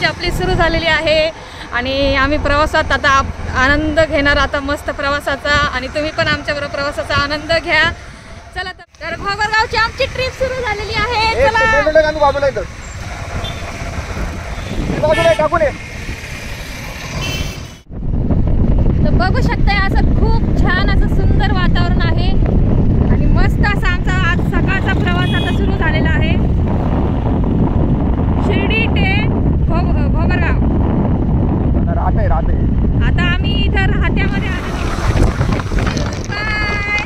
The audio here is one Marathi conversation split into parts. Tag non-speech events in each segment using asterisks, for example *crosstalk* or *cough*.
भोगरगावची आपली सुरू झालेली आहे. आणि आम्ही प्रवासात आता आनंद घेणार आता मस्त प्रवासाचा. आणि तुम्ही पण आमच्याबरोबर प्रवासाचा आनंद घ्या. चला तर- भोगरगावची आमची ट्रिप सुरू झालेली आहे. चला. तर बघू शकताय असं खूप छान असं सुंदर वातावरण आहे. आणि मस्त असा आमचा आज सकाळचा प्रवास आता सुरू झालेला आहे. शिर्डी ते भोग भोगरगाव राहते राहते आता आम्ही इथं राहत्यामध्ये आलो बाय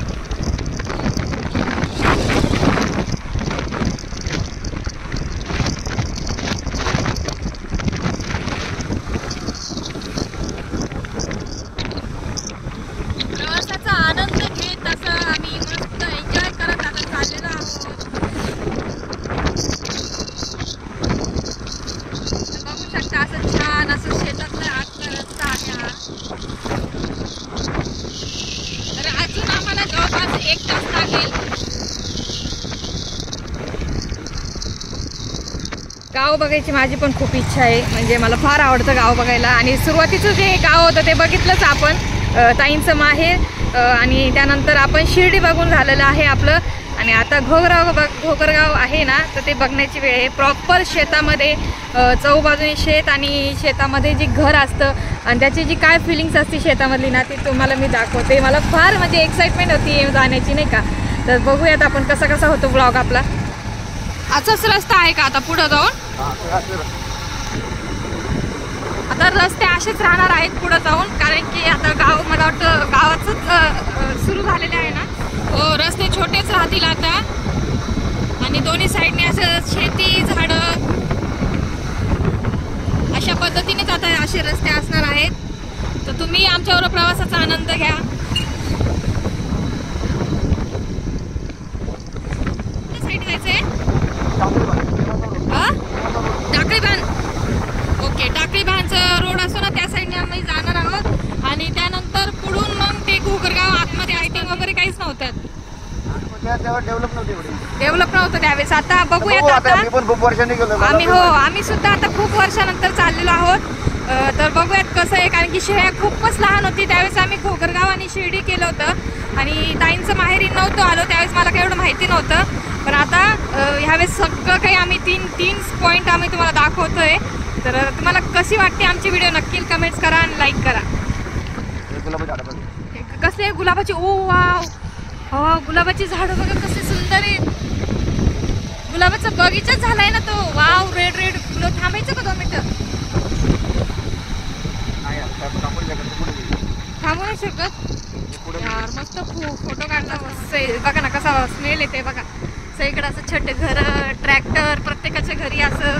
प्रवासाचा आनंद घेत असं आम्ही मस्त एन्जॉय करत आता चाललेलो आहोत तर बघू शकता असं छान असं शेतातलं आतला रस्ता आहे हा तर अजून आम्हाला जवळपास एक तास लागेल. गाव बघायची माझी पण खूप इच्छा आहे. म्हणजे मला फार आवडतं गाव बघायला. आणि सुरुवातीचं जे गाव होतं ते बघितलंच आपण. ताईंचं माहेर आणि त्यानंतर आपण शिर्डी बघून झालेलं आहे आपलं. आणि आता घोगराव बघ घोगरगाव आहे ना तर ते बघण्याची वेळ आहे. प्रॉपर शेतामध्ये चौबाजूने शेत आणि शेतामध्ये जे घर असतं आणि त्याची जी काय फिलिंग्स असते शेतामधली ना ती तुम्हाला मी दाखवते. मला फार म्हणजे एक्साइटमेंट होती जाण्याची नाही का? तर बघूयात आपण कसा कसा होतो ब्लॉग आपला. असाच रस्ता आहे का आता पुढं जाऊन? आता रस्ते असेच राहणार आहेत पुढे जाऊन कारण की आता गाव मला वाटतं गावाचंच सुरू झालेले आहे ना. हो रस्ते छोटेच राहतील आता. आणि दोन्ही साईडने असं शेती झाडं अशा पद्धतीनेच आता असे रस्ते असणार आहेत. तर तुम्ही आमच्याबरोबर प्रवासाचा आनंद घ्या. साईड जायचंय हा? टाकळी बांध ओके टाकळी बांधचं रोड असतो ना त्या साईडने आम्ही जाणार आहोत आणि त्यानंतर पुढून मग ते घोगरगाव आतमध्ये आयटिंग वगैरे काहीच नव्हतं डेव्हलप नव्हती एवढी नव्हतं त्यावेळेस आता बघू बघूयात आता आता. मी पण खूप वर्षांनी गेलो आम्ही हो आम्ही सुद्धा आता खूप वर्षानंतर चाललेलो आहोत. तर बघूयात कसं आहे कारण की शहर खूपच लहान होती. त्यावेळेस आम्ही घोगरगाव आणि शिर्डी केलं होतं. आणि ताईंचं माहेरी नव्हतं आलो त्यावेळेस मला काही एवढं माहिती नव्हतं. पण आता ह्यावेळेस सगळं काही आम्ही तीन तीन पॉईंट आम्ही तुम्हाला दाखवतोय. तर तुम्हाला कशी वाटते आमची व्हिडिओ? नक्की कमेंट्स करा आणि लाईक करा. कसले? गुलाबाची ओ वाव. हो गुलाबाची झाडं बघा कसे सुंदर आहेत. गुलाबाचा बगीचाच झालाय ना तो. वाव रेड रेड फुलं थांबायचं का दोन मिनिटं. थांबू नाही शकत? यार मस्त फोटो काढला. बघा ना कसा स्मेल येते बघा. सगळीकडे असं छोटे घर ट्रॅक्टर प्रत्येकाच्या घरी असं.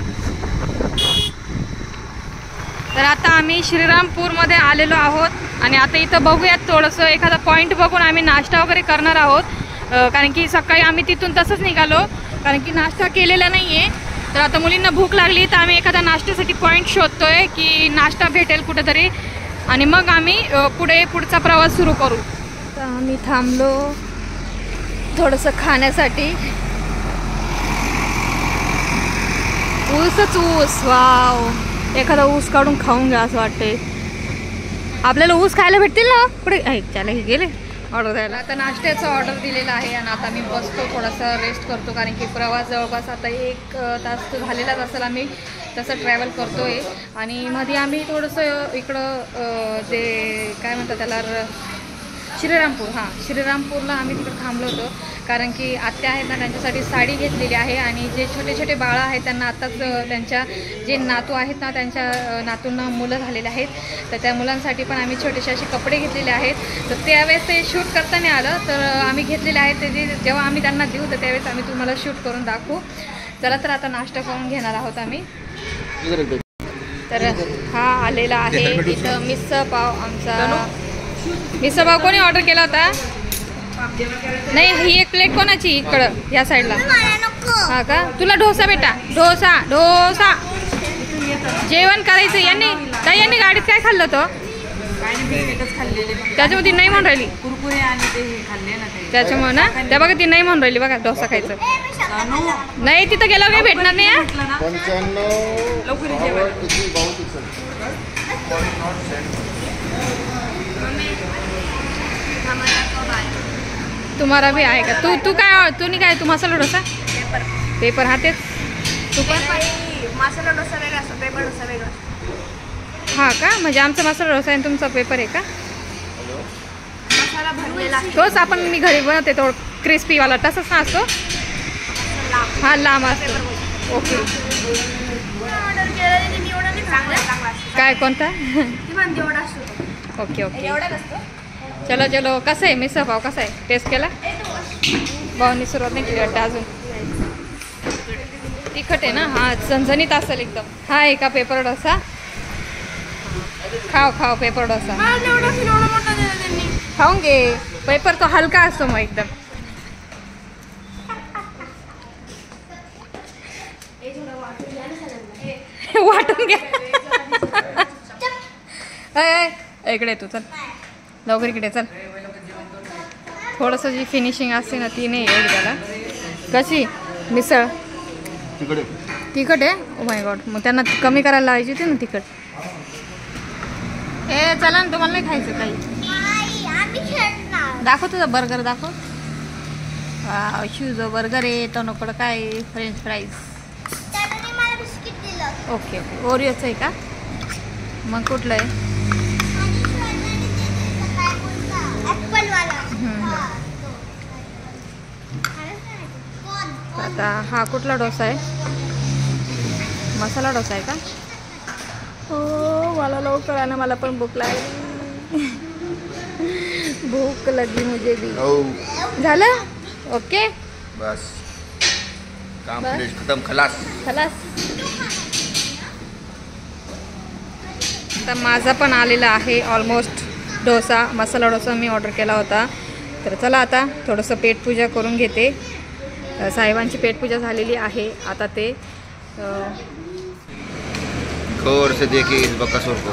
तर आता आम्ही श्रीरामपूरमध्ये आलेलो आहोत आणि आता इथं बघूयात थोडंसं. एखादा पॉईंट बघून आम्ही नाश्ता वगैरे करणार आहोत. कारण की सकाळी आम्ही तिथून तसंच निघालो. कारण की नाश्ता केलेला नाही आहे तर आता मुलींना भूक लागली तर आम्ही एखादा नाश्त्यासाठी पॉईंट शोधतोय की नाश्ता भेटेल कुठेतरी. आणि मग आम्ही पुढे पुढचा प्रवास सुरू करू. तर आम्ही थांबलो थोडंसं खाण्यासाठी. ऊसच ऊस वाव. एखादा ऊस काढून खाऊन घ्या असं वाटते आपल्याला ऊस खायला भेटतील ना? पुढे ऐ, हे गेले. ऑर्डर द्यायला. आता नाश्त्याचं ऑर्डर दिलेलं आहे आणि आता मी बसतो थोडासा रेस्ट करतो. कारण की प्रवास जवळपास आता एक तास झालेलाच असेल आम्ही. तसं ट्रॅव्हल करतो आहे आणि मध्ये आम्ही थोडंसं इकडं ते जे काय म्हणतात त्याला र- श्रीरामपूर. हां श्रीरामपूरला आम्ही तिकडं थांबलो होतो. कारण की आत्या आहेत ना त्यांच्यासाठी साडी घेतलेली आहे आणि जे छोटे छोटे बाळं आहेत त्यांना आत्ताच त्यांच्या जे नातू आहेत ना त्यांच्या नातूंना मुलं झालेले आहेत. तर त्या मुलांसाठी पण आम्ही छोटेसे असे कपडे घेतलेले आहेत. तर त्यावेळेस ते शूट करता नाही आलं तर आम्ही घेतलेले आहेत ते जे जेव्हा आम्ही त्यांना देऊ तर त्यावेळेस आम्ही तुम्हाला शूट करून दाखवू. चला तर आता नाश्ता करून घेणार आहोत आम्ही. तर हा आलेला आहे इथं मिसळ पाव आमचा. मिसळ पाव कोणी ऑर्डर केला होता? नाही ही एक प्लेट कोणाची इकडं या साईडला हा का? तुला डोसा बेटा डोसा डोसा. जेवण करायचं यांनी ताई यांनी गाडीत काय खाल्लं तो? काय नाही बिस्किटच खाल्लेले फक्त. त्याच्यामध्ये नाही म्हणून राहिली. कुरकुरे आणि ते हे खाल्ले ना ते. त्याच्यामुळे ना? त्या बघा ती नाही म्हणून राहिली बघा डोसा खायचं. नाही तिथं गेल्यावर काही भेटणार नाही हा? लवकर ये जेवायला. किती बहुतेक सर तुम्हाला बी आहे का? तू तू काय तू नाही काय तू मसाला डोसा? पेपर. हा तेच? तू पण मसाला डोसा वेगळा असतो पेपर डोसा वेगळा हा का? म्हणजे आमचा मसाला डोसा आहे आणि तुमचा पेपर आहे का? तोच आपण मी घरी बनवते तो क्रिस्पीवाला. तसंच ना असतो? हा लांब असतो. ओके. काय कोणता? Okay okay. चलो चलो कसं आहे? मिसळ पाव कसा आहे? टेस्ट केला? भाऊनी सुरुवात नाही केली वाटतं अजून. तिखट आहे ना? हा झणझणीत असेल एकदम. हा आहे का पेपर डोसा. खाव खाव पेपर डोसा. खाऊन घे. पेपर तो हलका असतो मग एकदम. *laughs* वाटून घ्या *laughs* इकडे तू चल. लवकर इकडे चल. थोडंसं जी फिनिशिंग असते ना ती नाही एवढी त्याला कशी? मिसळ. तिकडे. तिखट आहे? ओ माय गॉड मग त्यांना कमी करायला लावायची होती ना तिखट. ए चला ना तुम्हाला नाही खायचं काही. आम्ही खेळणार. दाखव तुझा बर्गर दाखव. शिवजो बर्गर आहे तनोकड काय फ्रेंच फ्राईज त्याने मला बिस्किट दिलं. ओके ओके ओरिओचं आहे का? मग कुठलं आहे? आता हा कुठला डोसा आहे? मसाला डोसा आहे का? हो मला लवकर आलं मला पण भूक लागली. भूक लगी मुझे भी. हो. झालं? ओके. बस. काम खतम खलास. खलास. आता माझा पण आलेला आहे ऑलमोस्ट डोसा मसाला डोसा मी ऑर्डर केला होता. तर चला आता थोडंसं पेटपूजा करून घेते. साहेबांची पेटपूजा झालेली आहे. आता ते से इस बकासुर को.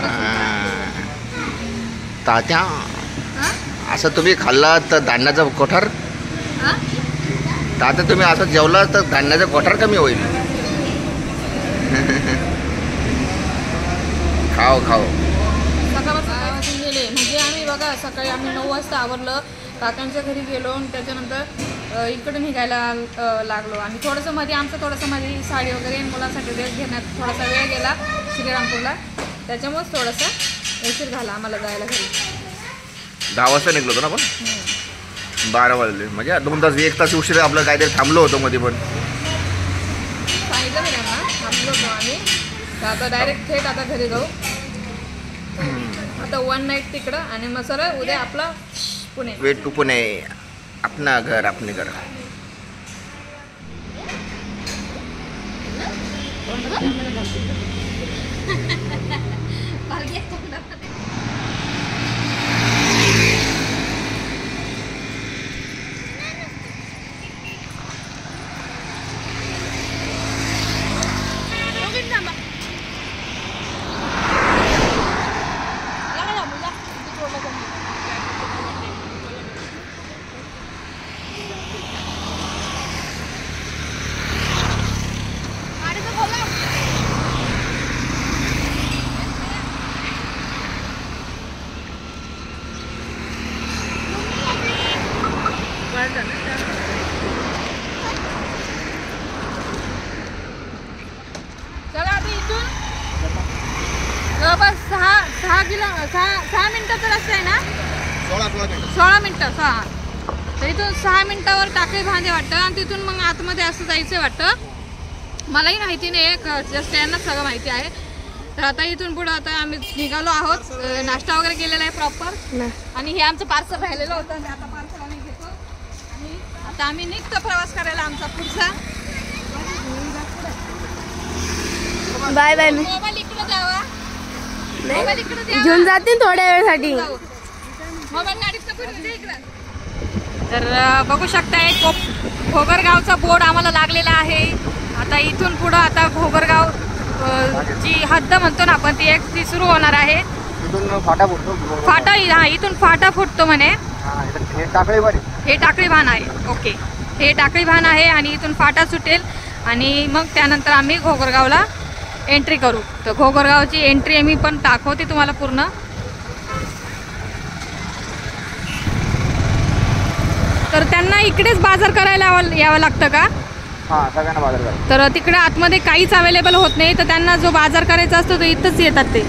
हा. तात्या? असं तुम्ही खाल्ला तर धान्याचा कोठार? तात्या तुम्ही असं जेवला तर धान्याचा कोठार कमी होईल. *laughs* खाओ खाओ. बघा सकाळी आम्ही नऊ वाजता आवरलं काकांच्या घरी गेलो आणि त्याच्यानंतर इकडे निघायला लागलो. आणि थोडंसं मध्ये आमचं थोडंसं मध्ये साडी वगैरे मुलांसाठी ड्रेस घेण्यात थोडासा वेळ गेला श्रीरामपूरला. त्याच्यामुळेच थोडासा उशीर झाला आम्हाला जायला घरी. दहा वाजता निघलो होतो ना आपण? बारा वाजले. म्हणजे दोन तास एक तास उशीर आपलं काहीतरी थांबलो होतो मध्ये पण. सांगितलं मी त्यांना थांबलो होतो आम्ही. आता डायरेक्ट थेट आता घरी जाऊ. आता वन नाईट तिकडं आणि मग सरळ उद्या आपला पुणे. वेट टू पुणे अपना घर अपने घर *laughs* चला आता इथून जवळपास सहा सहा किलो सहा सहा मिनिटाचा रस्ता आहे ना सोळा सोळा मिनिटं. सोळा मिनिटं सहा तर इथून सहा मिनिटावर टाकळी भांजे वाटतं आणि तिथून मग आतमध्ये असं जायचं वाटतं. मलाही माहिती नाही जस्ट यांना सगळं माहिती आहे. तर आता इथून पुढं आता आम्ही निघालो आहोत. नाश्ता वगैरे केलेला आहे प्रॉपर आणि हे आमचं पार्सल राहिलेलं होतं. आणि आता पार्सल आम्ही घेतो. आणि आता आम्ही निघतो प्रवास करायला आमचा पुढचा. बाय बाय मी. मोबाईल इकडे द्यावा मोबाईल इकडे घेऊन जाते थोड्या वेळासाठी. मोबाईल गाडीत इकडं. तर बघू शकताय कोप घोगरगावचा बोर्ड आम्हाला लागलेला आहे. आता इथून पुढं आता घोगरगाव अ, जी हद्द म्हणतो ना आपण ती एक ती सुरू होणार आहे. फाटा फुटतो फाटा हा इथून फाटा फुटतो म्हणे. हा, टाकळे भान आहे. ओके. हे टाकळी भान आहे आणि इथून फाटा सुटेल. आणि मग त्यानंतर आम्ही घोगरगावला एंट्री करू. तर घोगरगावची एंट्री मी पण दाखवते तुम्हाला पूर्ण. तर त्यांना इकडेच बाजार करायला यावं यावं लागतं का? हा सगळ्यांना बाजार करा तर तिकडे आतमध्ये काहीच अवेलेबल होत नाही तर त्यांना जो बाजार करायचा असतो तो इथंच येतात ते.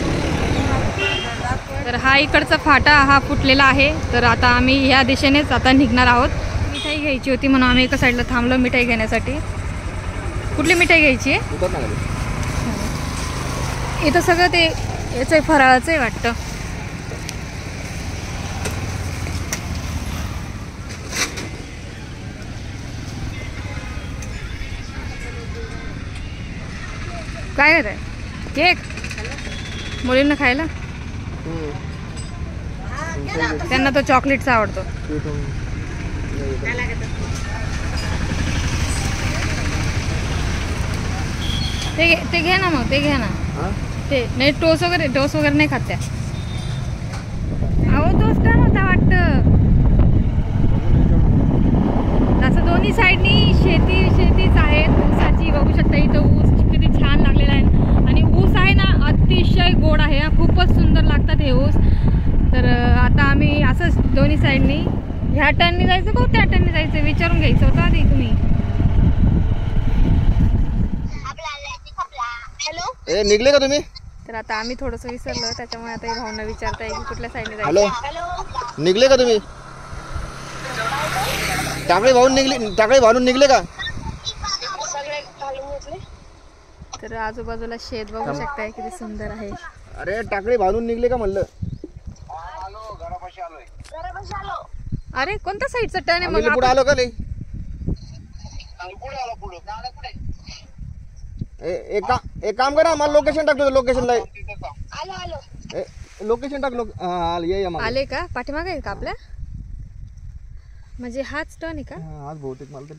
तर हा इकडचा फाटा हा फुटलेला आहे. तर आता आम्ही ह्या दिशेनेच आता निघणार आहोत. मिठाई घ्यायची होती म्हणून आम्ही एका साईडला थांबलो मिठाई घेण्यासाठी. कुठली मिठाई घ्यायची आहे? उतर ना खाली. इथं सगळं ते याचं आहे फराळाचं आहे वाटतं. काय आहे केक? मुलींना खायला? त्यांना तो चॉकलेटचा आवडतो. ते घे- ते घे ना मग ते घे ना? ते नाही टोस वगैरे टोस वगैरे नाही खात त्या. अहो तोच का होता वाटतं? असं दोन्ही साईडनी शेती शेतीच आहे. ऊसाची बघू शकता इथं ऊस किती छान लागलेला आहे. आणि ऊस आहे ना अतिशय गोड आहे. हा. खूपच सुंदर लागतात हे ऊस. तर आता आम्ही असंच दोन्ही साईडनी ह्या टर्ननी जायचं का त्या टर्ननी जायचं? विचारून घ्यायचं होतं आधी तुम्ही. ए निघले का तुम्ही? तर आता आम्ही थोडंसं विसरलो त्याच्यामुळे आता हे भावना विचारताय की कुठल्या साईडने हॅलो? जायचं निघले का तुम्ही? टाकळे भाऊन निघले टाकळे भाऊन निघले का? तर आजूबाजूला शेत बघू शकताय किती सुंदर आहे. अरे टाकळे बांधून निघले का म्हणलं? अरे कोणत्या साईडचा टर्न आहे मग पुढे आलो का नाही एक काम करा मला लोकेशन टाकतो लोकेशन टाक लोक हा आलं, का? पाठीमागे आहे का आपल्या? म्हणजे हाच टर्न आहे का? हा, आज बहुतेक मला तर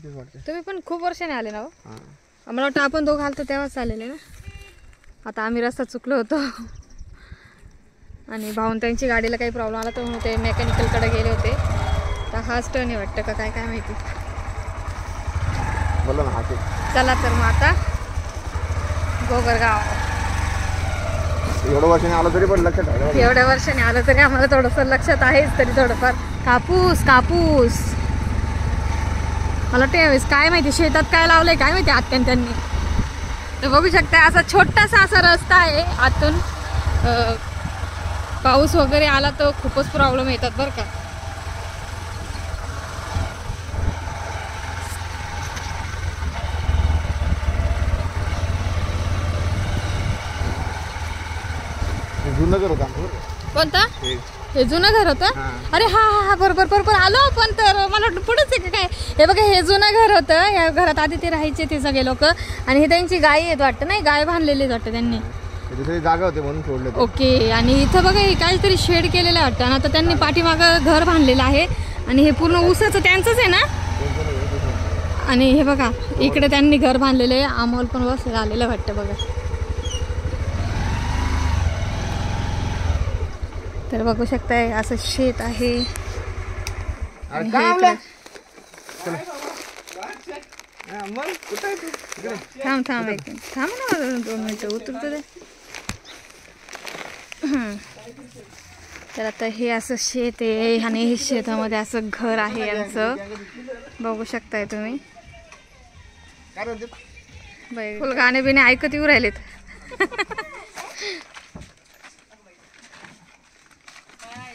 तुम्ही पण खूप वर्षाने आले ना हो. आम्हाला वाटतं आपण दोघं आलतो तेव्हाच आलेले ना? आता आम्ही रस्ता चुकलो होतो. आणि भाऊन त्यांची गाडीला काही प्रॉब्लेम आला तर म्हणून ते मेकॅनिकलकडे गेले होते. तर हाच टर्न आहे वाटतं का काय काय माहिती. बोला ना ते. चला तर मग आता. गोगरगाव. एवढं वर्षाने आलो तरी पण लक्षात एवढ्या वर्षाने आलं तरी आम्हाला थोडंसं लक्षात आहेच तरी थोडंफार. कापूस कापूस. मला वाटतं यावेळेस काय माहिती शेतात काय लावलंय काय माहिती आत्यान त्यांनी. तर बघू शकता असा छोटासा असा रस्ता आहे. आतून पाऊस वगैरे आला तर खूपच प्रॉब्लेम येतात बरं का. जुनं कोणता? हे जुनं घर होतं? अरे हा हा हा बरोबर बरोबर आलो आपण तर मला वाटलं पुढेच आहे का काय? हे बघा हे जुनं घर होतं. या घरात आधी ते राहायचे ते सगळे लोक. आणि हे त्यांची गाय आहेत वाटतं नाही? गाय बांधलेली वाटतं त्यांनी. दुसरी जागा होती म्हणून सोडले. ओके. आणि इथं बघा हे काहीतरी शेड केलेलं वाटतं. आणि आता त्यांनी पाठीमागं घर बांधलेलं आहे. आणि हे पूर्ण ऊसाचं त्यांचंच आहे ना? आणि हे बघा इकडे त्यांनी घर बांधलेलं आहे. अमोल पण बस आलेलं वाटतं बघा. तर बघू शकताय असं शेत आहे. थांब थांब एक. थांब ना दोन मिनिटं उतरतो. तर आता हे असं शेत आहे आणि हे शेतामध्ये असं घर आहे यांचं बघू शकताय तुम्ही. फुल गाणे बिणे ऐकत येऊ राहिलेत *laughs* हा, आम्हाला दादा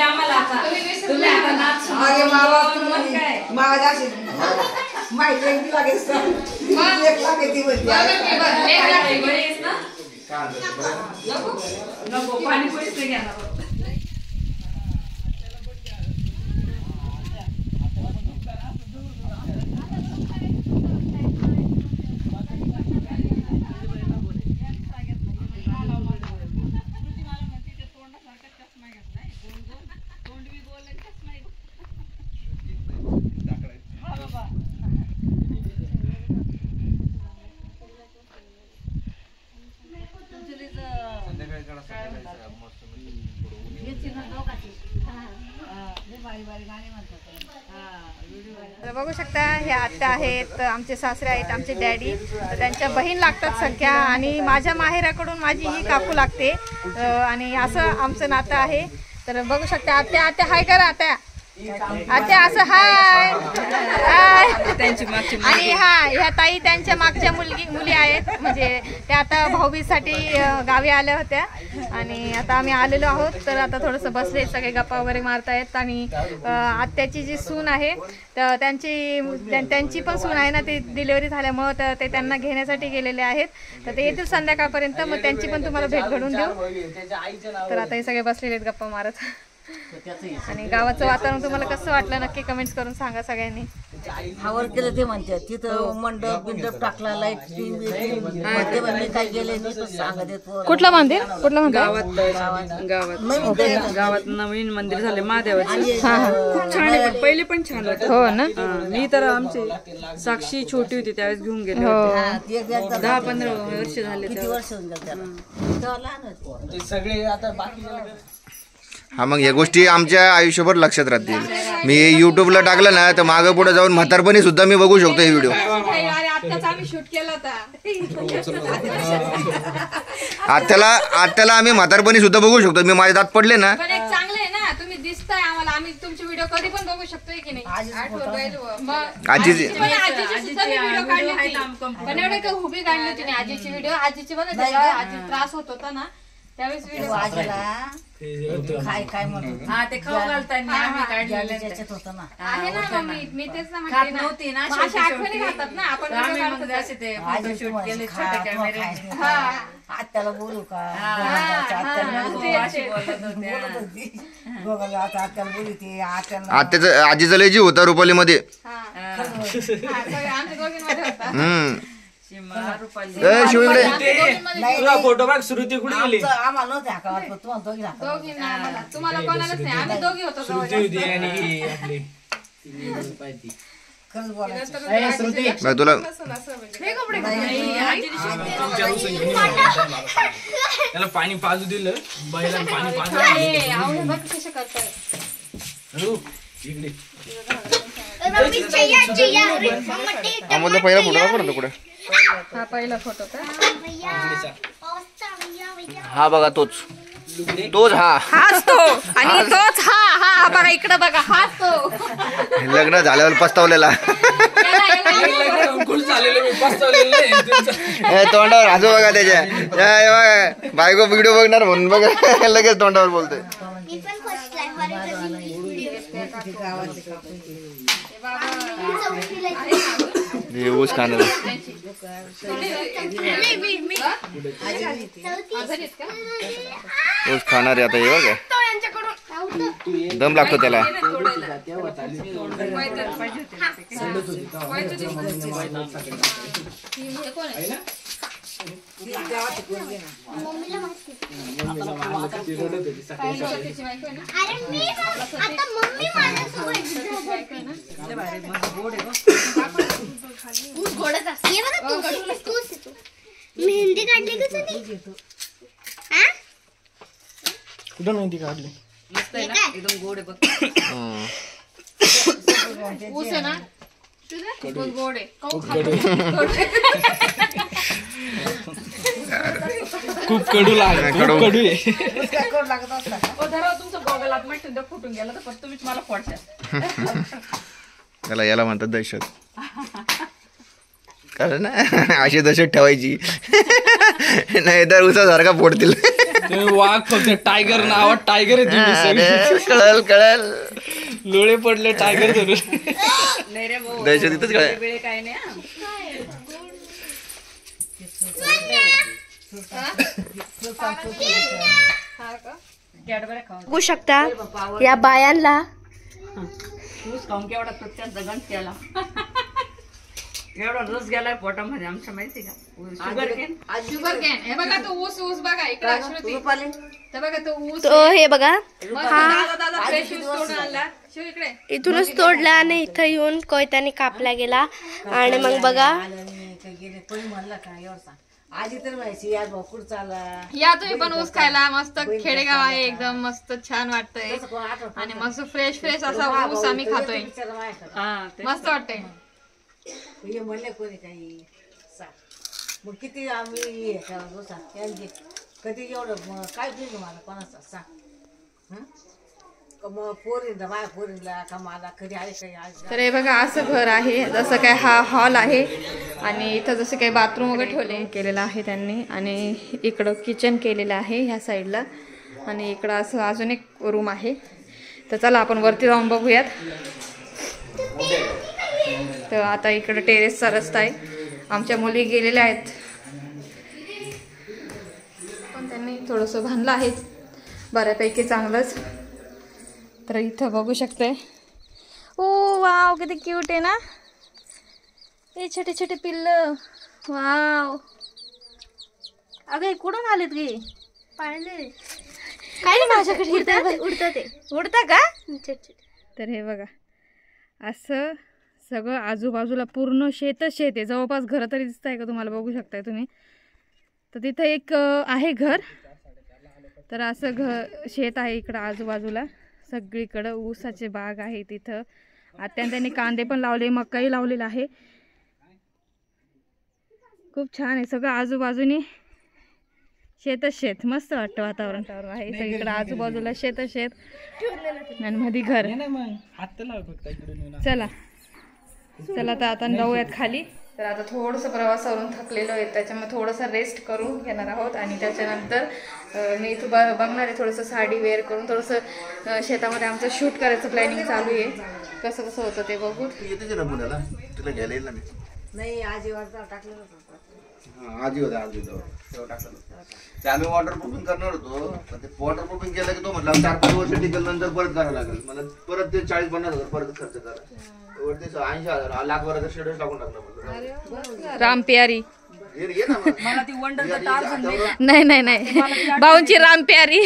आम्हाला आता. तुम्ही आता नाच अरे बाबा तुम्ही मला जाशील. माहिती एक लागेल एक लागेल ती म्हणते. बरीच ना नको पाणीपुरीच नाही घेणार तर बघू शकता हे आत्या आहेत आमचे सासरे आहेत आमचे डॅडी त्यांच्या बहीण लागतात सख्या आणि माझ्या माहेराकडून माझी ही काकू लागते. आणि असं आमचं नातं आहे. तर बघू शकता आत्या आत्या हाय करा आत्या. आत्या असं हाय. हाय. त्यांची मागची आणि हा ह्या ताई त्यांच्या मागच्या मुलगी मुली आहेत. म्हणजे त्या आता भाऊबीजसाठी गावी आल्या होत्या. आणि आता आम्ही आलेलो आहोत. तर आता थोडंसं बसले सगळे गप्पा वगैरे मारतायत. आणि अं, आत्याची जी सून आहे तर त्यांची त्यां- त्यांची पण सून आहे ना ती डिलिव्हरी झाल्यामुळं तर ते त्यांना घेण्यासाठी गेलेले आहेत. तर ते येतील संध्याकाळपर्यंत. मग त्यांची पण तुम्हाला भेट घडून देऊ. तर आता हे सगळे बसलेले आहेत गप्पा मारत. आणि गावाचं वातावरण तुम्हाला कसं वाटलं? नक्की कमेंट्स करून सांगा सगळ्यांनी. हावर केलं ते म्हणते तिथं मंडप बिंडप टाकला लाइट म्हणजे काय गेले येतो कुठलं मंदिर? कुठलं मंदिर? गावात गावात. गावात. नवीन मंदिर. झाले महादेवाचे. खूप छान आहे पण पहिले पण छान होते. हो ना? हा, मी तर आमची साक्षी छोटी होती त्यावेळेस घेऊन गेले हो. हा, दहा पंधरा वर्ष झाले. वर्ष होऊन गेलं त्याला? तेव्हा लहान होते. हा मग या गोष्टी आमच्या आयुष्यभर लक्षात राहतील. मी युट्यूबला टाकलं ना तर मागं पुढे जाऊन म्हातारपणी सुद्धा मी बघू शकतो हे व्हिडिओ आत्याला आत्याला आम्ही म्हातारपणी सुद्धा बघू शकतो. मी माझे दात पडले ना. पण एक चांगलं आहे ना तुम्ही दिसताय आम्हाला. आम्ही तुमचे व्हिडिओ कधी पण बघू शकतोय की नाही? मग आजीची आजीची व्हिडिओ आजीची व्हिडिओ आजीची बघा आजी त्रास होत होता ना. त्यावेळेस व्हिडिओ आजीला काय काय म्हणतो हा ते खाऊ घालताना आम्ही काढलेले ते. त्याच्यात होतं ना. आहे ना मग मी मी तेच ना खात म्हणते ना. नव्हती ना मग शेवटी अशा आठवणी शेवटी. राहतात ना. आपण तर आम्ही व्हिडिओ मग काढतो असे ते आजी फोटोशूट केले छोटे कॅमेरे आत्याला बोलू का? अशी बोलत होत्या. गोगल आता आत्याला बोलू ते. आत्याला आत्याचं आजीचं लय जीव होता रुपालीमध्ये. हा. हा, सगळे आमच्या दोघींमध्ये होता. हम्म. ए शिव इकडे आमच्या दोघींमध्ये नाही तुला फोटो बघ श्रुती कुठे गेली? आमचं आम्हाला नव्हते हाका वाटत तुम्हाला दोघी हाका दोघींना आम्हाला. तुम्हाला कोणालाच नाही. आम्ही दोघी होतो जवळ श्रुती होती आणि ही. आपली. खरंच बोलायचं. बघ तुला तुमच्या उसून घेऊन त्याला पाणी पाजू दिलं बैलाला पाणी पाजू बघ कसे करताय. दिलं इकडे. अमोलला पहिला फोटो दाखव ना कुठे? हा पहिला फोटो का? भैया हा बघा तोच. तोच हा. हाच तो. आणि तोच हा हा बघा इकडे बघा हाच तो. लग्न झाल्यावर पस्तावलेला. तोंडावर हसू बघा त्याच्या. हे बायको व्हिडिओ बघणार म्हणून बघा. लगेच तोंडावर बोलतोय. मी पण हे ऊस खाणार ऊस खाणार आहे आता हे बघा. दम लागतो त्याला. अरे मेहंदी काढली का तुझी हा कुठं मेहंदी काढली हे काय एकदम गोड आहे बघ. ऊस आहे ना खूप कडू लागला. कडू. खूप कडू. आहे. लागत फुटून गेला तर फक्त तुम्हीच मला फोडशाल. त्याला याला म्हणतात दहशत. कारण ना अशी दहशत ठेवायची. नाही तर उसासारखा फोडतील. तुम्ही वाघ फक्त टायगर नावात टायगर आहे तुम्ही सगळे. कळल कळल. लोळे पडले टायगर धरून. नाही रे भाऊ वेळ काय? नाही हा. कॅडबऱ्या खाऊन बघू शकता या बायांना खाऊन केवढा तो त्यांचा गंज केला. एवढा रस गेलाय पोटामध्ये आमच्या माहिती का? शुगर केन शुगर कॅन हे बघा तो ऊस ऊस बघा इकडे अश्रुती. तर बघा तो ऊस तो हे बघा. मस्त दादा दादा फ्रेश ऊस तोडून आणला. शिव इकडे. इथूनच तोडला आणि इथं येऊन कोयत्याने कापला गेला. आणि मग बघा. आधी तर माहिती यार या तुम्ही पण ऊस खायला. मस्त खेडेगाव आहे एकदम मस्त छान वाटतंय. आणि मस्त फ्रेश फ्रेश असा ऊस आम्ही खातोय. हा मस्त वाटतंय. हे म्हणले कोणी काही? सांग. मग किती आम्ही हे करायचो सांग. यांचे कधी एवढं मग काय दिलं मला कोणाचं? सांग. मग पोरींना माझ्या पोरीला का मला कधी आले काही तर हे बघा असं घर आहे. जसं काय हा हॉल आहे. आणि इथं जसं काही बाथरूम वगैरे ठेवले केलेलं आहे त्यांनी. आणि इकडं किचन केलेलं आहे ह्या साईडला आणि इकडं असं अजून एक रूम आहे. तर चला आपण वरती जाऊन बघूयात. तर आता इकडं टेरेसचा रस्ता आहे. आमच्या मुली गेलेल्या आहेत. पण त्यांनी थोडंसं बांधलं आहे. बऱ्यापैकी चांगलंच. तर इथं बघू शकते. ओ वाव किती क्यूट आहे ना? हे छोटे छोटे पिल्ल. वाव. अगं कुठून आलेत गे? पाळले काय नाही माझ्याकडे उडतात उडतात ते उडता का? छोटे छोटे. तर हे बघा. असं सगळं आजूबाजूला पूर्ण शेतच शेत आहे. जवळपास घरं तरी दिसत आहे का तुम्हाला? बघू शकताय तुम्ही. तर तिथं एक आहे घर. तर असं घर शेत आहे इकडं आजूबाजूला. सगळीकडं ऊसाचे बाग आहे तिथं. आत्याने त्यांनी कांदे पण लावले मकाई लावलेला आहे. खूप छान आहे. सगळं आजूबाजूनी शेतच शेत. मस्त वाटतं वातावरण. आहे सगळीकडे आजूबाजूला शेतच शेत. आणि मध्ये घर. चला. चला तर आता जाऊयात खाली. तर आता थोडंसं प्रवासावरून थकलेलो आहे त्याच्यामुळे थोडंसं रेस्ट करून घेणार आहोत आणि त्याच्यानंतर मी इथं ब बघणार आहे थोडंसं साडी वेअर करून थोडंसं शेतामध्ये आमचं शूट करायचं प्लॅनिंग चालू आहे. कसं कसं होतं ते बघू. येते ना पुण्याला? तुला घ्यायला येईल ना मी. नाही आजी वाटतं टाकलं होतं. हा, आजी होता आजी तेव्हा टाकलं. ते आम्ही वॉटर प्रूफिंग करणार होतो पण ते वॉटर प्रूफिंग केलं की तो म्हटलं चार पाच वर्ष टिकल नंतर परत करावं लागेल. मला परत ते चाळीस पन्नास हजार परत खर्च करा. वरती ऐंशी हजार लाख वर शेड्यूल टाकून टाकलं राम प्यारी. ये ये ना मग. मला ती वंडर या- या- हातावर- नाही नाही नाही. भाऊंची राम प्यारी?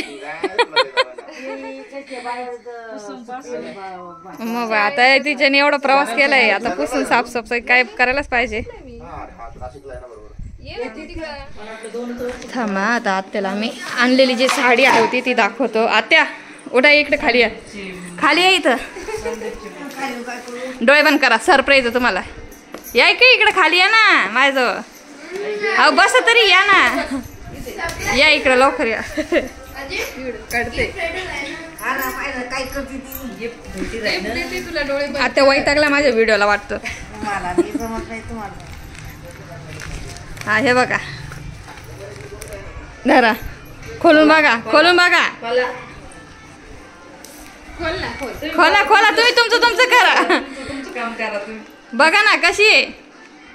मग आता तिच्याने एवढा प्रवास केलाय आता पुसून साफसफाई काय करायलाच पाहिजे. हा, अरे हात नाशिकला आहे ना बरोबर थांबा आता आत्याला मी आणलेली जी साडी आहे होती ती दाखवतो. आत्या उठा इकडे खाली या. खाली या इथं. डोळे बंद करा सरप्राईज आहे तुम्हाला. या की इकडे खाली या ना माझ्याजवळ. अहो बस तरी या ना. या इकडे लवकर या. काढते. आता वैतागला माझ्या व्हिडिओला वाटतं मला नाही जमत नाही तुम्हाला हा हे बघा. धरा. खोलून बघा खोलून बघा. खोला. खोला तुम्ही तुमचं तुमचं करा. तुमचं काम करा तुम्ही. बघा ना कशी आहे?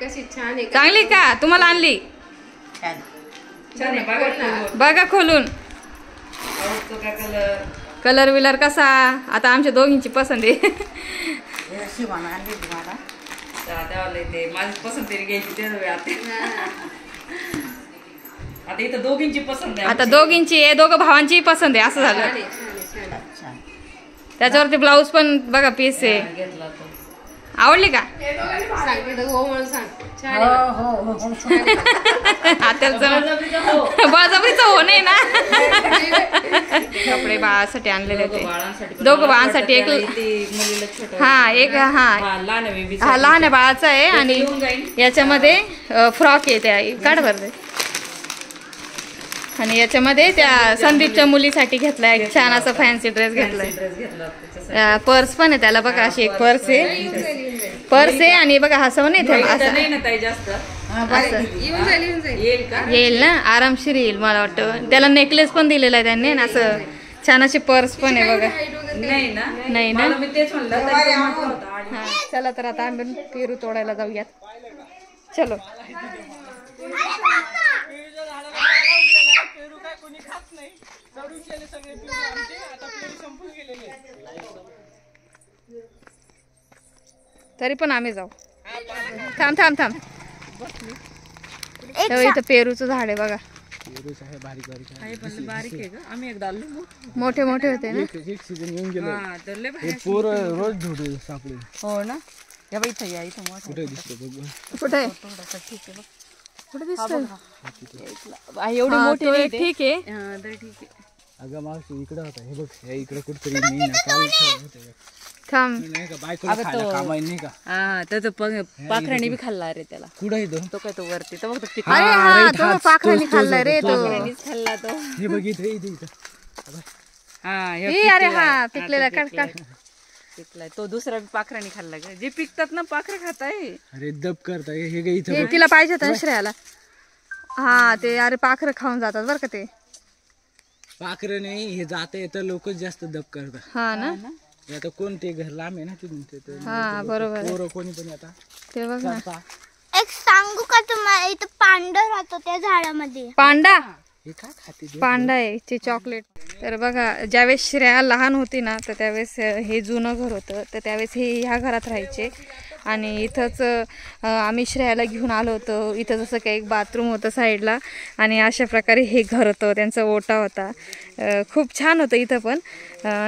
कशी छान आहे. चांगली का? तुम्हाला आणली? छान. छान आहे. बघा खोलून. कलर विलर कसा? आता आमच्या दोघींची पसंत आहे. त्यावाला ते माझी पसंत तरी घ्यायची ते नव्हे आता इथं दोघींची पसंत आहे आता दोघींची आहे दोघं भावांची पसंत आहे असं झालं त्याच्यावरती ब्लाऊज पण बघा पीस आहे घेतला आवडली का? हो हो हो *laughs* हो हो बळजबरीचं हो. नाही ना? *laughs* कपडे बाळासाठी आणलेले होते. दोघं बाळांसाठी एक हा एक हा. हा, लहान हा बाळाचा आहे आणि. याच्यामध्ये फ्रॉक आहे त्या. काढ बरं ते. आणि याच्यामध्ये त्या संदीपच्या मुलीसाठी घेतलाय. छान असा फॅन्सी ड्रेस घेतलाय. ड्रेस घेतला त्याच्यासाठी पर्स पण आहे त्याला बघा अशी एक पर्स आहे. पर्स आहे. आणि बघा हसव नाही ना जाईल येईल का? येईल ना? आरामशीर येईल मला वाटतं. त्याला नेकलेस पण दिलेला आहे त्यांनी आणि असं छान अशी पर्स पण आहे बघा. नाही ना? नाही. ना? मला मी तेच म्हणलं त्यांचं कोणी खात नाही. जडून गेले सगळे आता पिवळे संपून गेलेले तरी पण आम्ही जाऊ. थांब थांब थांब. इथं पेरूचं झाड आहे बघा. मोठे मोठे होते ना? पोर रोज हो ना? या बाई इथं या इथं कुठे दिसतो कुठे? ठीक आहे कुठे एवढी मोठी. ठीक आहे. हा, तर ठीक आहे. अगं मावशी इकडे होता. हे बघ हे इकडे कुठतरी मी ना काल ठेवलं होतं. हे. थांब नाही का बायकोला खायला कामाई नाही का? हा तर पाखराणी बी खाल्ला रे त्याला. कुठं तो? काय तो वरती तो बघ तो अरे हा तो पाखरांनी खाल्लाय रे तो खाल्ला तो. हे बघ इथे इथे इथं. हा हे ए, अरे हा पिकलेला काढ काढ पिकलाय. तो दुसरा बी पाखराणी खाल्ला ग. जे पिकतात ना पाखरं खाताय. अरे दब करता हे गे इथं हे तिला पाहिजे होतं ना श्रेयाला. हा ते अरे पाखरं खाऊन जातात बरं का ते. पाखरं नाही हे जाता येतं लोकच जास्त दब करतात. हा ना? हे आता कोण ते घर लांब आहे ना तिथून ते ते हा बरोबर. आहे. पोरं कोणी पण आता. ते बघ ना. एक सांगू का तुम्हाला इथं पांढर राहतो त्या झाडामध्ये. पांडा? हे काय खाते ते? पांडा आहे ते चॉकलेट तर बघा ज्यावेळेस श्रेया लहान होती ना तर त्यावेळेस हे जुनं घर होतं. तर त्यावेळेस हे ह्या घरात राहायचे. आणि इथंच आम्ही श्रेयाला घेऊन आलो होतो. इथं जसं काही एक बाथरूम होतं साईडला. आणि अशा प्रकारे हे घर होतं. त्यांचा ओटा होता. खूप छान होतं इथं पण.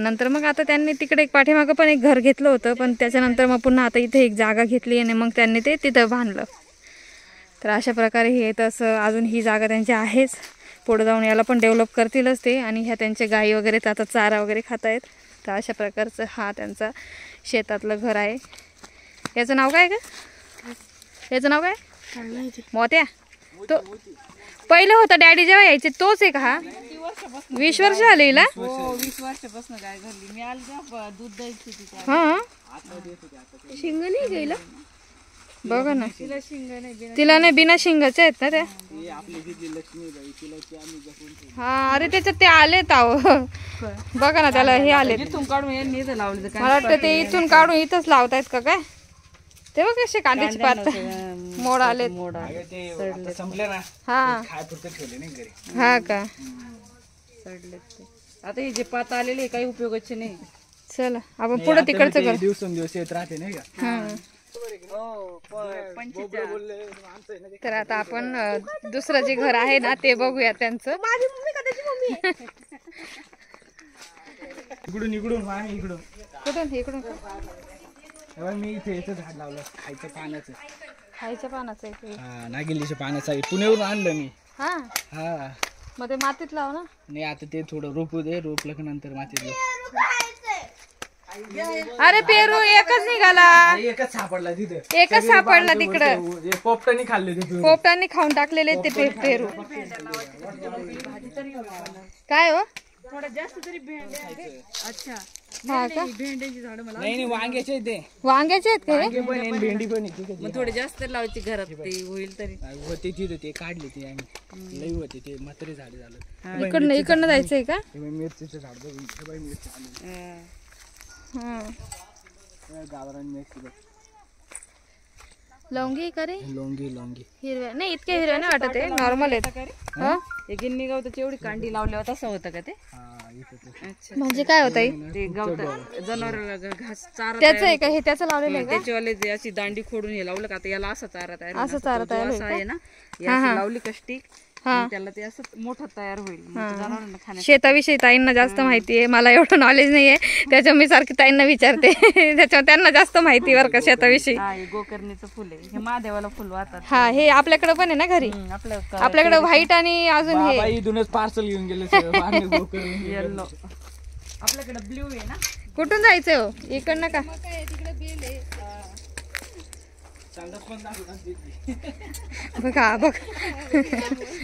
नंतर मग आता त्यांनी तिकडे एक पाठीमागं पण एक घर घेतलं होतं. पण त्याच्यानंतर मग पुन्हा आता इथे एक जागा घेतली आणि मग त्यांनी ते तिथं बांधलं. तर अशा प्रकारे हे तसं अजून ही जागा त्यांची आहेच. पुढे जाऊन याला पण डेव्हलप करतीलच ते. आणि ह्या त्यांच्या गायी वगैरे तर आता चारा वगैरे खात आहेत तर अशा प्रकारचं हा त्यांचा शेतातलं घर आहे. याचं नाव काय का याचं नाव काय? मोत्या. तो पहिलं होतं डॅडी जेव्हा यायचे तोच आहे का हा. वीस वर्ष आले हिला? हो वीस वर्षापासून काय घरली मी आली तेव्हा दूध द्यायची हा. शिंग नाही गेलं बघा ना. तिला शिंग नाही बिना तिला नाही बिना शिंगाच्या आहेत ना त्या? हा अरे त्याच्यात ते आले ताव बघा ना त्याला हे आले इथून काढून यांनी इथं लावलं तर काय मला वाटतं ते इथून काढून इथंच लावतायत का काय? ते बघ कसे कांद्याचे पात मोड आले मोडा अगं ते आता संपले ना. हा. खाय पुरतं ठेवले नाही घरी. हा का? सडले ते. आता हे जे पात आलेले काही उपयोगाचे नाही. चला आपण पुढे तिकडचं दिवसेंदिवस येत राहते नाही का? हा. तर आता आपण दुसरं जे घर आहे ना ते बघूया त्यांचं. माझी मम्मी का त्याची मम्मी? *laughs* इकडून इकडून इकडून. कुठून? इकडून. मी इथे झाड लावलं खायचं पानाचं. खायच्या पानाचं आहे ते. हा नागिलीच्या पानाचं आहे. पुण्यावरून आणलं मी. हा? हा. मग ते मातीत लाव ना. नाही आता ते थोडं रोपू दे रोपलं की नंतर मातीत लावू. अरे पेरू एकच निघाला. एकच सापडला तिथं. एकच सापडला तिकडं. पोपटाने खाल्ले. पोपटांनी खाऊन टाकलेले ते पे- पेरू. काय हो? थोडा जास्त तरी अच्छा. हा का? भेंड्याची झाड मला नाही नाही वांग्याचे आहे ते. वांग्याचे आहेत का हे वांगे पण आहे आणि भेंडी पण आहे ठीक आहे. मग थोडे जास्त तरी लावायची घरात ते होईल तरी. होते तिथे ते काढले ते आम्ही. लई होते ते म्हातारे झाडे झालं. इकडनं इकडनं जायचंय का? हे बाई मिरचीचं झाड बघ हे बाई मिरची आली हा. हा गावरान मिरची बघ लवंगी करे? लोंगी लोंगी. हिरव्या नाही इतक्या हिरव्या नाही वाटत आहे नॉर्मल आहेत. हा? हे गिन्नी गवताची एवढी कांडी लावल्यावर तसं होतं का ते? हा अच्छा. म्हणजे काय होत ते गवत जनावर घास चारा त्याचं आहे का? हे त्याचं लावलेलं आहे का? त्याच्यावाले जे अशी दांडी खोडून हे लावलं का? आता याला असा चारा तयार. असं चारा तयार असा? आहे ना लावली का स्टिक हा. मग त्याला ते असं मोठं तयार होईल. मग ते जनावरांना खाण्या शेताविषयी ताईंना जास्त माहिती आहे. मला एवढं नॉलेज नाही आहे त्याच्या मी सारखी ताईंना विचारते. त्याच्यावर त्यांना जास्त माहिती बरं का शेताविषयी. हा हे गोकर्णीचं फुल आहे. हे महादेवाला फुल वाहतात. हा हे आपल्याकडे पण आहे ना घरी? आपलं आपल्याकडे व्हाईट आणि अजून हे. बाबा इथूनच पार्सल घेऊन गेले सगळं. वांगे *laughs* गोकर्ण. येल्लो आपल्याकडे ब्ल्यू आहे ना? कुठून जायचंय हो? इकडनं का? बघा बघ.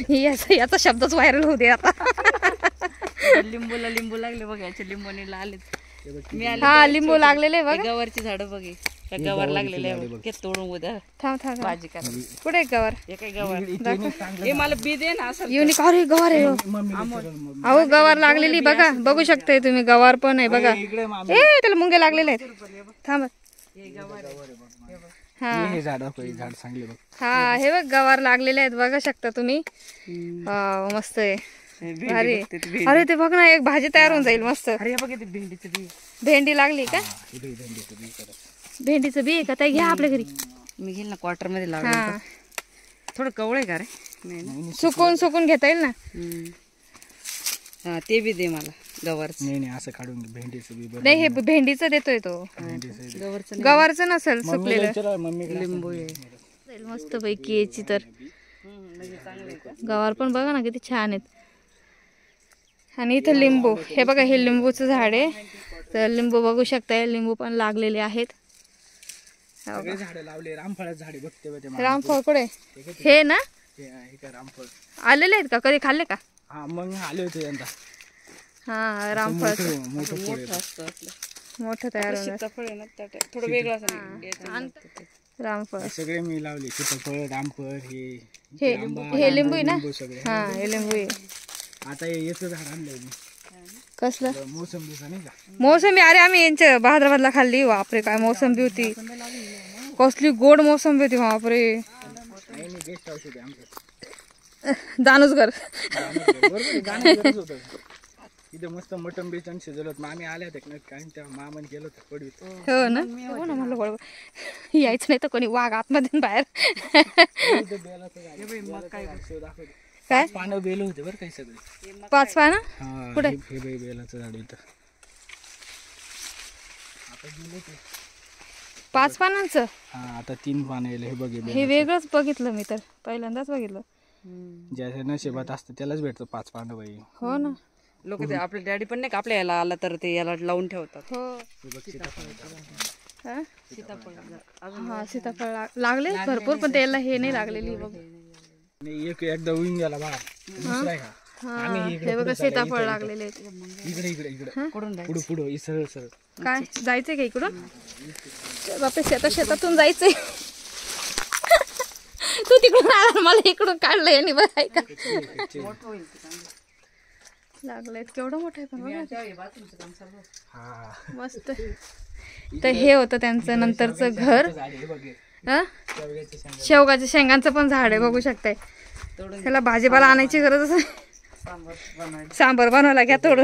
हे याचा याचा शब्दच व्हायरल होऊ दे आता. लिंबूला लिंबू लागले बघ याच्या लिंबोनीला आलेत मी आले हा लिंबू लागलेले बघ. गवारची झाडं बघे गवार लागलेले आहे तोडून उद्या थांब थांब. भाजी करा कुठे गवार? हे काय गवार? हे मला बी दे ना असं. युनिक अरे गवार आहे. हो. अहो गवार लागलेली बघा. बघू शकताय तुम्ही. गवार पण आहे बघा. ए त्याला मुंगे लागलेले आहेत. थांब. हा हे. झाड हे झाड चांगले बघ. हा हे बघ गवार लागलेले आहेत बघा शकता तुम्ही. वाव, मस्त आहे. भारी. आहे. अरे ते बघ ना एक भाजी तयार होऊन जाईल मस्त. अरे हे बघ ते भेंडीचं बी. भेंडी लागली का? भेंडीचं बी आहे का? ताई घ्या आपल्या घरी. मी घेईल ना क्वार्टरमध्ये हा थोडं कवळ आहे का रे? नाही ना? सुकून सुकून घेता येईल ना? हम्म. हा ते बी दे मला. गवारचं. नाही नाही असं काढून घे भेंडीचं बी बरं नाही हे भेंडीचं देतोय तो. गवारचं गवारचं नसेल सुकलेलं. विचारा मम्मीकडे लिंबू आहे? मस्त पैकी याची तर. गवार पण बघा ना किती छान आहेत. आणि इथं लिंबू. हे बघा हे लिंबूचं झाड आहे. तर लिंबू बघू शकताय लिंबू पण लागलेले आहेत. हो सगळे झाडं लावले रामफळाचे झाडे बघते बघ ते मा- रामफळ कुठे? हे ना? हे हे काय रामफळ? आलेले आहेत का? कधी खाल्ले का? हा मग आले होते यंदा. हा रामफळ मोठं मोठं फळ येतं. असतं आपलं. मोठं तयार होणार सीताफळ आहे ना त्या त्या- थोडं वेगळं असं नाही. याचं लागतं ते. रामफळ. सगळे मी लावले सीताफळ रामफळ हे हे आंबा, हे लिंबू आहे ना? लिंबू सगळे. हा हे लिंबू आहे. आता हे याचं झाड आणलंय मी. कसलं? मोसंबीचं नाही का? मोसंबी अरे आम्ही यांच्या बहादराबादला खाल्ली. बापरे काय मोसंबी होती. कसली गोड मोसंबी होती बापरे. नाही नाही आमचं. बरोबर आहे, गाणं होतं. इथे मस्त मटन बिटन शिजवलं. होतं मामी आल्या होत्या काय तेव्हा मामाने गेलो होतं पडवीत हो ना? हो ना मला बरोबर यायचं नाही तर कोणी वाघ आतमध्ये आणि बाहेर. काय? पानं बेल होते बरं काही सगळे. पाच पाना? हा कुठे? हे- हे बाई बेलाचं झाड इथं. पाच पानांचं? हा आता तीन पानं येईल हे बघ हे. हे वेगळंच बघितलं मी तर. पहिल्यांदाच बघितलं. ज्याच्या नशिबात असतं त्यालाच भेटतं पाच पानं बाई. हो ना. लोक ते आपले डॅडी पण नाही का आपल्या याला आला तर ते याला लावून ठेवतात. हो. हा? हा? सीताफळ. लाग- लागले भरपूर पण त्याला हे नाही लागलेली बघ. आणि एक एकदा उईन गेला बाहेर दुसरा आहे का? हा. हे. बघा सीताफळ लागलेले आहेत. इकडे. इकडे इकडे पुढे पुढे सरळ सरळ. काय? जायचंय का इकडून? बापरे शेता शेतातून जायचंय. तू तिकडून आला मला इकडून काढलंय आणि बरं आहे का लागलंय केवढं मोठं आहे पण हा मस्त. तर हे होतं त्यांचं नंतरचं घर. हे हे. हं? शेवगाच्या शेंगांचं पण झाड आहे बघू शकताय. त्याला भाजीपाला आणायची गरजच नाही. सांबर बनवायला घ्या थोडं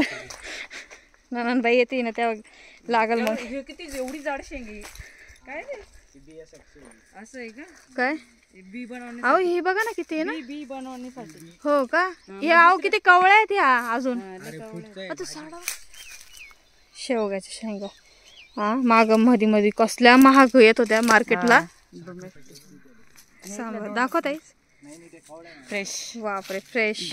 ननंदबाई येते ना त्या लागल मग. हे किती एवढी जाड शेंगी काय असं आहे का? काय? बी बनवणे अहो ही बघा ना किती आहे ना. बी बनवण्यासाठी. हो का? हे अहो किती कवळ्या आहेत ह्या अजून. साडा शेवग्याच्या शेंगा. हा माग मधी मधी कसल्या महाग येत होत्या मार्केटला सांबार दाखवत आहे फ्रेश बापरे फ्रेश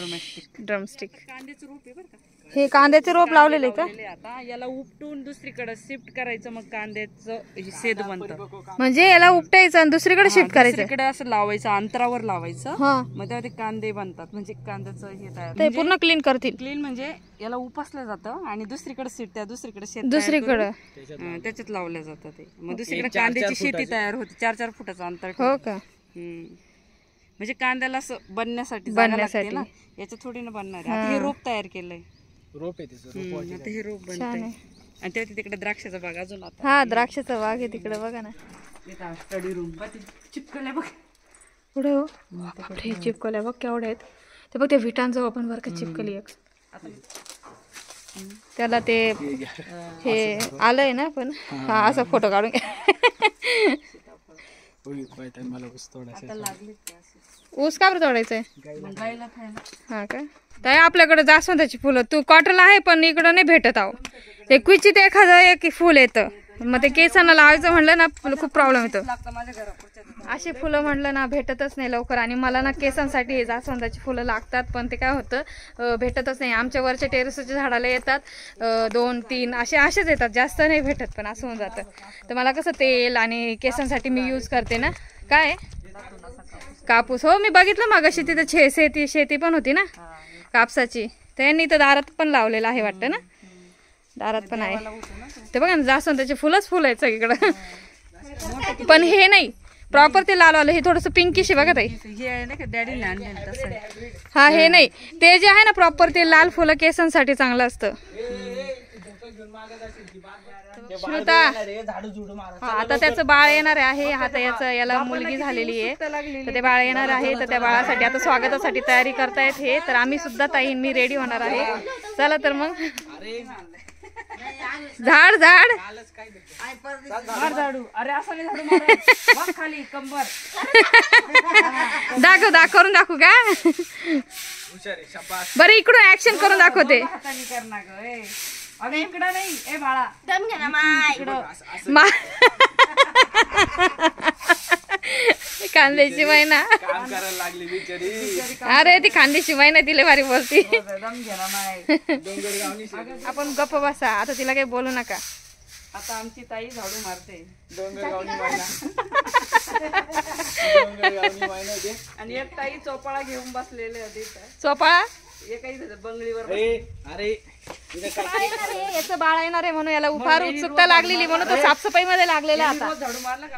ड्रमस्टिक कांद्याचं रूप आहे बरं का? हे कांद्याचे रोप लावलेले का? लावलेले आता. याला उपटून दुसरीकडे शिफ्ट करायचं मग कांद्याचं हे शेत बनतं. म्हणजे याला उपटायचं आणि दुसरीकडे शिफ्ट करायचं. दुसरीकडे असं लावायचं अंतरावर लावायचं. हा. मग तेव्हा ते कांदे बनतात. म्हणजे कांद्याचं हे तयार. ते पूर्ण क्लीन करतील. क्लीन म्हणजे याला उपसलं जातं आणि दुसरीकडे सीट त्या दुसरीकडे शेत दुसरीकडं. त्याच्यात लावलं जातं ते. मग दुसरीकडे कांद्याची शेती तयार होते. चार चार फुटाचं अंतर हो का? हम्म. म्हणजे कांद्याला असं बनण्यासाठी लागते ना? याच्यात थोडी ना बनणार आहे. आता हे रोप तयार केलंय. रोप आहे रोप आता हे रोप बनतंय. आणि तेव्हा तिकडे द्राक्षाचा बाग अजून आता. हा द्राक्षाचा बाग आहे तिकडे बघा ना. स्टडी रूम चिपकल्या बघ. पुढे हो. बापरे चिपकल्या बघ केवढ्या आहेत. ते बघ त्या विटांजवळ पण बरं का चिपकली एक. त्याला ते हे आलंय ना पण हा असा फोटो काढून घ्या. मला ऊस तोडायचा ऊस का बरं तोडायचंय? खायला. हा का? ताई आपल्याकडे जास्वंदाची फुलं तू कॉटरला आहे पण इकडं नाही भेटत आहो. ते क्विचित एखादं एक फुल येतं. मग ते केसांना लावायचं म्हणलं ना खूप प्रॉब्लेम येतो. अशी फुलं म्हणलं ना भेटतच नाही लवकर. आणि मला ना केसांसाठी जास्वंदाची फुलं लागतात पण ते काय होतं भेटतच नाही. आमच्या वरच्या टेरेसच्या झाडाला येतात दोन तीन असे असेच येतात. जास्त नाही भेटत पण असं होऊन जातं. तर मला कसं तेल आणि केसांसाठी मी यूज करते ना. काय? कापूस. हो मी बघितलं मग अशी तिथं छे शेती शेती पण होती ना कापसाची. त्यांनी तर दारात पण लावलेलं आहे वाटतं ना. दारात पण आहे. ते. बघा ना जास्वंदाचे फुलंच फुलं आहेत सगळीकडं. पण हे नाही. प्रॉपर ते लाल वालं हे थोडस पिंकिश बघा ताई. हे. हा हे नाही. ते जे आहे ना प्रॉपर ते लाल फुलं केसांसाठी चांगलं असतं. हा, आता त्याचं बाळ येणार आहे. आता याचं याला मुलगी झालेली आहे. तर ते बाळ येणार आहे. तर त्या बाळासाठी आता स्वागतासाठी तयारी करतायत हे. तर आम्ही सुद्धा ताई मी रेडी होणार आहे. चला तर मग. झाड झाड. झाडू अरे असं नाही झाडू मारायचं. बघ खाली कंबर. दाखव दाखव करून दाखवू का? हुशार आहे शाबास. बरं इकडून ऍक्शन करून दाखवते. हाताने कर ना ग ए. अगं इकडं नाही ए बाळा. दम घ्या ना माय मा *laughs* कांद्याची महिना काम करायला लागली बिचारी. अरे ती खांद्याची महिना तिला भारी बोलती. गावनी आपण गप्प बसा. आता तिला काही बोलू नका. आता आमची ताई झाडू मारते. *laughs* आणि एक ताई चोपाळा घेऊन बसलेले होते. चोपाळा? बंगलीवर अरे अरे इथं काय याचं बाळ येणार आहे म्हणून याला फार उत्सुकता लागलेली म्हणून तो साफसफाई मध्ये लागलेला आता. झाडू मारला का?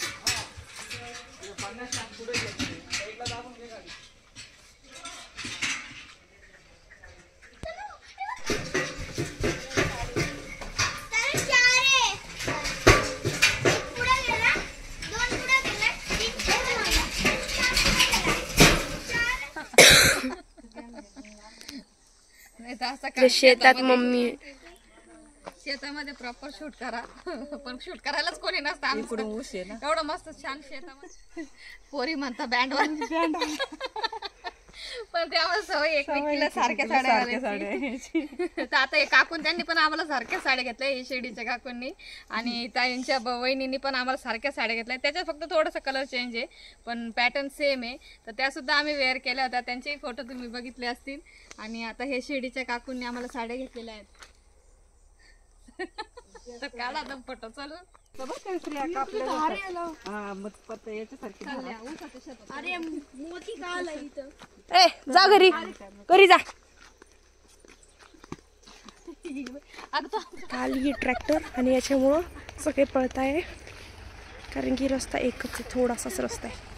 तर चार आहे. एक पुढं गेला, दोन पुढं गेले, तीन पुढं गेले, चार शेतात मम्मी शेतामध्ये प्रॉपर शूट करा. *laughs* पण शूट करायलाच कोणी नसतं. आम्ही ऊस आहे ना. एवढं मस्त छान शेतामध्ये पोरी म्हणता बँड पण ते आम्हाला सवय एकमेकीला सारख्या साड्या घालायची. तर आता हे काकून त्यांनी पण आम्हाला सारख्या साड्या घेतल्या हे शिर्डीच्या काकूंनी. आणि ताईंच्या वहिनींनी पण आम्हाला सारख्या साड्या घेतल्या. त्याच्यात फक्त थोडंसं कलर चेंज आहे पण पॅटर्न सेम आहे. तर त्या सुद्धा आम्ही वेअर केल्या होत्या. त्यांचेही फोटो तुम्ही बघितले असतील. आणि आता हे शिर्डीच्या काकूंनी आम्हाला साड्या घेतलेल्या आहेत. तर काढा आता फोटो चालू. हा ए जा घरी. घरी जा. खाली ट्रॅक्टर आणि याच्यामुळं सगळे पळत आहे कारण की रस्ता एकच थोडासाच रस्ता आहे.